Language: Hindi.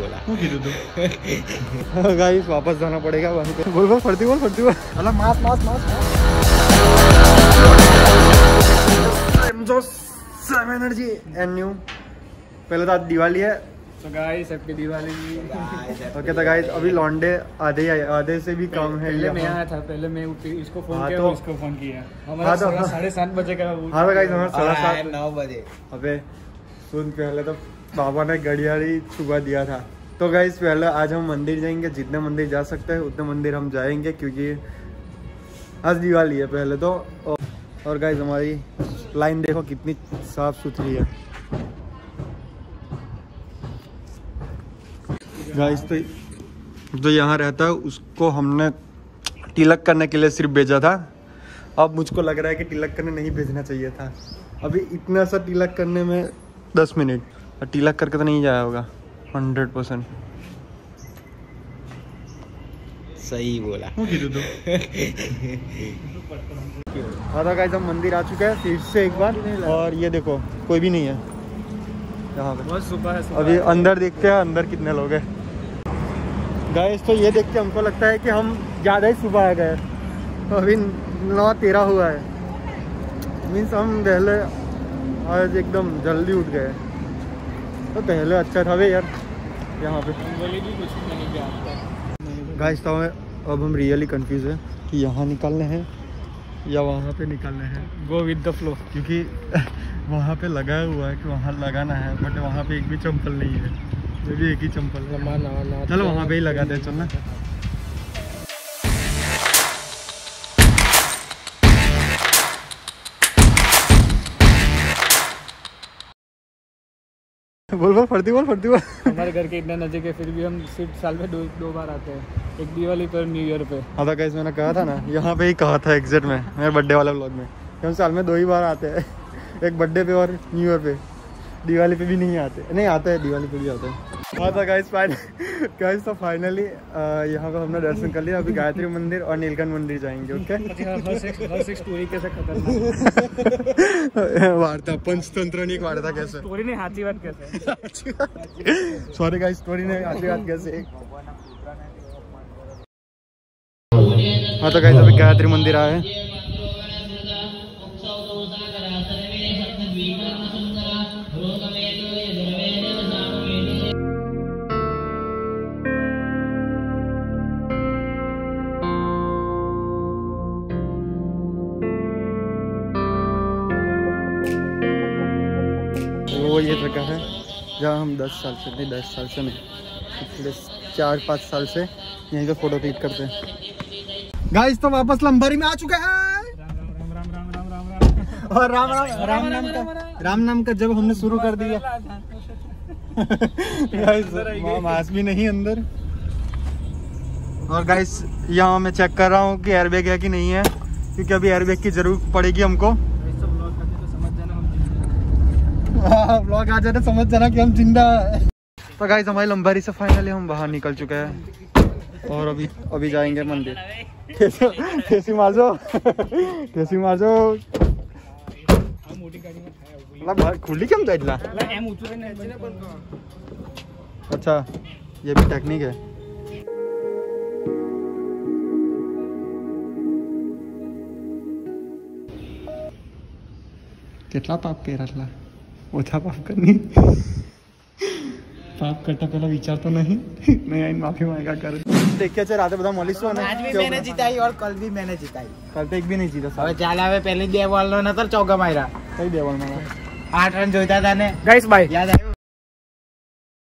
बोला। गाइस तो तो। वापस जाना पड़ेगा वहीं पे। बोल बोल फटती बोल फटती बोल। अला mass mass mass same energy and new पहले तो आज दिवाली है। तो गाइस हैप्पी दिवाली। ओके तो गाइस अभी लॉन्डे आधे आधे से भी कम है पहले मैं आया था पहले मैं इसको फ़ोन हाँ किया तो, इसको फ़ोन किया। हमारा हाँ तो- साढ़े सात बजे का हाँ तो गाइस हमारा साढ़े हाँ, सात नौ बजे। अबे सुन पहले तो बाबा ने घड़ियाली छुपा दिया था। तो गाइस पहले आज हम मंदिर जाएँगे। जितने मंदिर जा सकते हैं, उतने मंदिर हम जाएँगे, क्योंकि आज दिवाली है पहले तो। और- गाइस हमारी लाइन देखो कितनी साफ़ सुथरी है। गाइस तो जो यहाँ रहता है, उसको हमने तिलक करने के लिए सिर्फ़ भेजा था। अब मुझको लग रहा है कि तिलक करने नहीं भेजना चाहिए था। अभी इतना सा तिलक करने में दस मिनट। और तिलक करके तो नहीं जाया होगा। Hundred percent. सही बोला। हाँ तो गाइस हम मंदिर आ चुके हैं फिर से एक बार। और ये देखो कोई भी नहीं है। यहाँ पे। बहुत सुबह है सुबह अभी अंदर देखते हैं अंदर कितने लोग हैं। गाइस तो ये देख के हमको लगता है कि हम ज़्यादा ही सुबह आ गए तो अभी नौ तेरह हुआ है। मीन्स हम पहले आज एकदम जल्दी उठ गए तो पहले अच्छा था भाई यार यहाँ पे। गाइस तो हमें अब हम रियली कंफ्यूज हैं कि यहाँ निकलने हैं या वहाँ पे निकलने हैं। गो विद द फ्लो क्योंकि वहाँ पे लगाया हुआ है कि वहाँ लगाना है बट वहाँ पे एक भी चंपल नहीं है। ये भी एक ही चंपल है। चलो वहाँ पे ही लगा दे चल बोल फर्दी बोल फर्दी बोल। हमारे घर के इतने नज़दीक है फिर भी हम सिर्फ़ साल में दो दो बार आते हैं। एक दिवाली पर न्यू ईयर पे। हाँ तो कैसे मैंने कहा था ना यहाँ पे ही कहा था एग्जेक्ट में मेरे बर्थडे वाले ब्लॉग में। हम साल में दो ही बार आते हैं एक बर्थडे पे और न्यू ईयर पे। दिवाली पे भी नहीं आते। नहीं आते हैं दिवाली पे भी आते हैं। हाँ तो गाइस फाइनल गाइस तो फाइनली यहाँ पे हमने दर्शन कर लिया अभी गायत्री मंदिर और नीलकंठ मंदिर जाएँगे ओके खत्म वार्ता पंचतंत्र नहीं वार्ता कैसे? स्टोरी नहीं हाथी बात कैसे? सॉरी गाइस स्टोरी ने आशीर्वाद कैसे? हाँ तो गाइस अभी गायत्री मंदिर आए हैं। वो ये जगह है, जहाँ हम 10 साल से, नहीं 10 साल से नहीं, पिछले चार, पाँच साल से यहीं पे फ़ोटो क्लिक करते हैं। गाइस तो वापस लंबारी में आ चुके हैं। और राम राम राम नाम का, राम नाम का जब हमने शुरू कर दिया। गाइस मास्क भी नहीं अंदर। और गाइस यहाँ मैं चेक कर रहा हूँ कि एयरबैग है कि नहीं है, क्योंकि अभी एयरबैग की ज़रूरत पड़ेगी हमको ऐसा ब्लॉग करते तो समझ जाना हम ज़िंदा हैं। ब्लॉग आ जाए तो समझ जाना कि हम जिंदा है तो गाइस हमारी लंबारी से फाइनली हम बाहर निकल चुके हैं और अभी अभी जाएंगे मंदिर ठेसी ठेसी मारजो ठेसी मारजो આ મોટી ગાડીમાં થાય આવું. मतलब बाहर खुली क्यों जाइला એટલે એમ ઊંચું રહીને છે ને પણ अच्छा ये भी टेक्निक है કેટલા પાપ કર્યા ઓછા પાપ કરની પાપ કરતા પહેલા વિચારતો નહીં. નહીં આઈને માફી માંગા કરે. દેખ્યા છે રાતે બધા મળીશું અને આજ ભી મેને જીતાઈ ઓર કલ બી મેને જીતાઈ. કલ તો એક ભી નહીં જીતો હવે ચાલ હવે પહેલી બે બોલ નો નતર ચોગા માર્યા. કઈ બે બોલ માર્યા આઠ રન જોઈતા હતા ને. ગાઈસ બાય યાદ આવ્યું?